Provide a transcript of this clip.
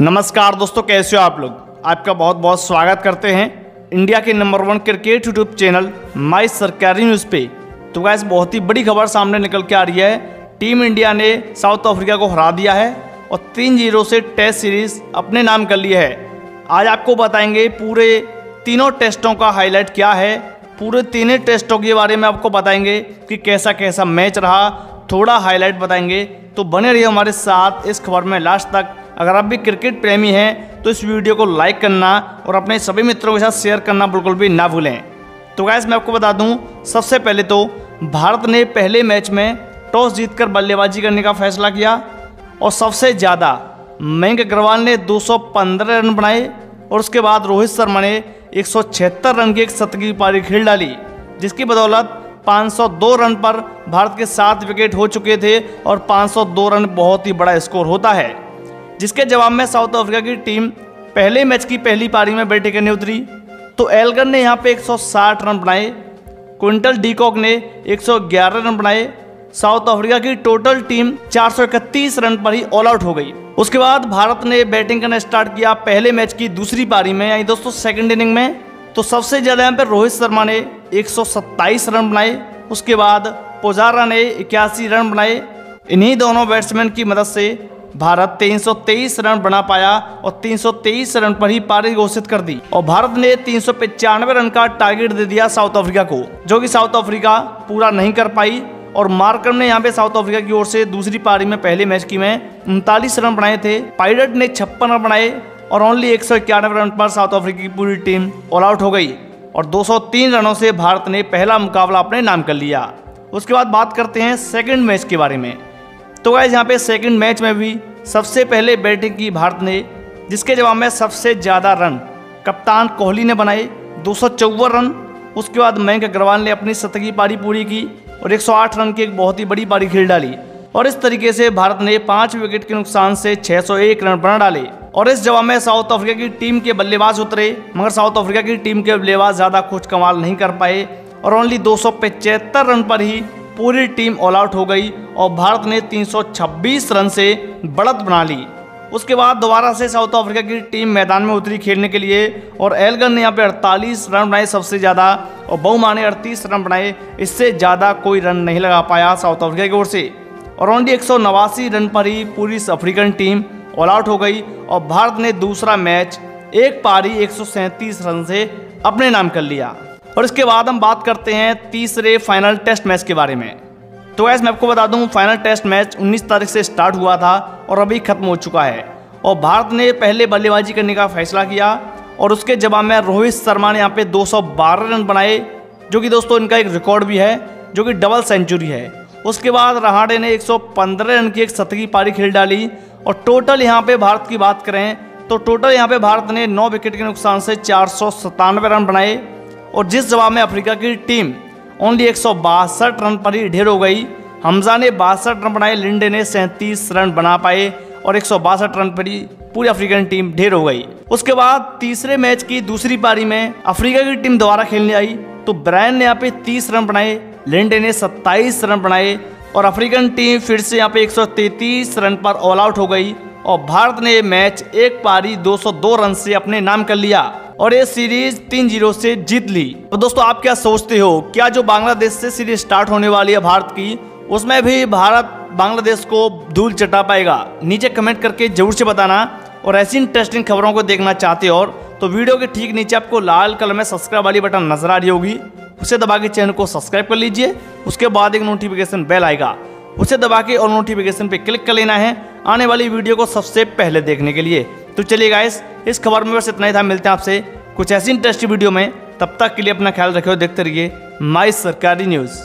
नमस्कार दोस्तों, कैसे हो आप लोग? आपका बहुत बहुत स्वागत करते हैं इंडिया के number one cricket YouTube channel my Sarkari news पे। तो गैस बहुत ही बड़ी खबर सामने निकल के आ रही है। टीम इंडिया ने साउथ अफ्रीका को हरा दिया है और तीन ज़ीरो से टेस्ट सीरीज़ अपने नाम कर ली है। आज आपको बताएँगे पूरे तीनों टेस्टों का हाईलाइट क्या है। पूरे तीनों टेस्टों के बारे में आपको बताएँगे कि कैसा कैसा मैच रहा, थोड़ा हाईलाइट बताएँगे। तो बने रहिए हमारे साथ इस खबर में। लास्ट तक अगर आप भी क्रिकेट प्रेमी हैं तो इस वीडियो को लाइक करना और अपने सभी मित्रों के साथ शेयर करना बिल्कुल भी ना भूलें। तो गैस मैं आपको बता दूँ, सबसे पहले तो भारत ने पहले मैच में टॉस जीतकर बल्लेबाजी करने का फैसला किया और सबसे ज़्यादा मयंक अग्रवाल ने 215 रन बनाए और उसके बाद रोहित शर्मा ने एक सौ छिहत्तर रन की एक शतकी पारी खेल डाली, जिसकी बदौलत 502 रन पर भारत के सात विकेट हो चुके थे और 502 रन बहुत ही बड़ा स्कोर होता है। जिसके जवाब में साउथ अफ्रीका की टीम पहले मैच की पहली पारी में बैटिंग करने उतरी। तो एलगर ने यहाँ पे 160 रन बनाए। क्विंटल डीकॉक ने 111 रन बनाए। साउथ अफ्रीका की टोटल टीम 431 रन पर ही ऑल आउट हो गई। उसके बाद भारत ने बैटिंग करना स्टार्ट किया पहले मैच की दूसरी पारी में, यानी दोस्तों सेकंड इनिंग में। तो सबसे ज़्यादा यहाँ पर रोहित शर्मा ने एक सौ सत्ताईस रन बनाए। उसके बाद पुजारा ने इक्यासी रन बनाए। इन्हीं दोनों बैट्समैन की मदद से भारत 323 रन बना पाया और 323 रन पर ही पारी घोषित कर दी। और भारत ने तीन रन का टारगेट दे दिया साउथ अफ्रीका को, जो कि साउथ अफ्रीका पूरा नहीं कर पाई। और मार्कर ने यहाँ पे साउथ अफ्रीका की ओर से दूसरी पारी में, पहले मैच की में, उनतालीस रन बनाए थे। पायलट ने छप्पन रन बनाए और ओनली एक सौ इक्यानवे रन पर साउथ अफ्रीका की पूरी टीम ऑल आउट हो गई। और 203 रनों से भारत ने पहला मुकाबला अपने नाम कर लिया। उसके बाद बात करते हैं सेकंड मैच के बारे में। तो गैस यहाँ पे सेकंड मैच में भी सबसे पहले बैटिंग की भारत ने, जिसके जवाब में सबसे ज़्यादा रन कप्तान कोहली ने बनाए दो सौ चौवन रन उसके बाद मयंक अग्रवाल ने अपनी शतकी पारी पूरी की और 108 रन की एक बहुत ही बड़ी पारी खेल डाली। और इस तरीके से भारत ने पाँच विकेट के नुकसान से 601 रन बना डाले। और इस जवाब में साउथ अफ्रीका की टीम के बल्लेबाज उतरे, मगर साउथ अफ्रीका की टीम के बल्लेबाज ज़्यादा कुछ कमाल नहीं कर पाए और ओनली दो सौ पचहत्तर रन पर ही पूरी टीम ऑल आउट हो गई और भारत ने 326 रन से बढ़त बना ली। उसके बाद दोबारा से साउथ अफ्रीका की टीम मैदान में उतरी खेलने के लिए और एलगन ने यहाँ पे 48 रन बनाए सबसे ज़्यादा और बहुमा ने अड़तीस रन बनाए। इससे ज़्यादा कोई रन नहीं लगा पाया साउथ अफ्रीका की ओर से। और ओनली एक सौ नवासी रन पर ही पूरी अफ्रीकन टीम ऑल आउट हो गई और भारत ने दूसरा मैच एक पारी एक सौ सैंतीस रन से अपने नाम कर लिया। और इसके बाद हम बात करते हैं तीसरे फाइनल टेस्ट मैच के बारे में। तो ऐसे मैं आपको बता दूँ फाइनल टेस्ट मैच 19 तारीख से स्टार्ट हुआ था और अभी खत्म हो चुका है। और भारत ने पहले बल्लेबाजी करने का फैसला किया और उसके जवाब में रोहित शर्मा ने यहाँ पे 212 रन बनाए, जो कि दोस्तों इनका एक रिकॉर्ड भी है, जो कि डबल सेंचुरी है। उसके बाद रहाड़े ने 115 रन की एक शतकी पारी खेल डाली और टोटल यहाँ पे भारत की बात करें तो टोटल यहाँ पे भारत ने नौ विकेट के नुकसान से चार सौ सतानवे रन बनाए। और जिस जवाब में अफ्रीका की टीम ओनली एक सौ बासठ रन पर ही ढेर हो गई, हमजा ने बासठ रन बनाए, लिंडे ने सैंतीस रन बना पाए और एक सौ बासठ रन पर ही पूरी अफ्रीकन टीम ढेर हो गई। उसके बाद तीसरे मैच की दूसरी पारी में अफ्रीका की टीम दोबारा खेलने आई तो ब्रायन ने यहाँ पे 30 रन बनाए, लिंडे ने 27 रन बनाए और अफ्रीकन टीम फिर से यहाँ पे 133 रन पर ऑल आउट हो गई और भारत ने मैच एक पारी 202 रन से अपने नाम कर लिया। और ये सीरीज़ तीन ज़ीरो से जीत ली। तो दोस्तों, आप क्या सोचते हो? क्या जो बांग्लादेश से सीरीज़ स्टार्ट होने वाली है भारत की, उसमें भी भारत बांग्लादेश को धूल चटा पाएगा? नीचे कमेंट करके ज़रूर से बताना। और ऐसी इंटरेस्टिंग खबरों को देखना चाहते हो और तो वीडियो के ठीक नीचे आपको लाल कलर में सब्सक्राइब वाली बटन नज़र आ रही होगी। उसे दबा के चैनल को सब्सक्राइब कर लीजिए। उसके बाद एक नोटिफिकेशन बेल आएगा। उसे दबा के और नोटिफिकेशन पे क्लिक कर लेना है आने वाली वीडियो को सबसे पहले देखने के लिए। तो चलिए गाइस इस खबर में बस इतना ही था। मिलते हैं आपसे कुछ ऐसी इंटरेस्टिंग वीडियो में तब तक के लिए अपना ख्याल रखे देखते रहिए माई सरकारी न्यूज़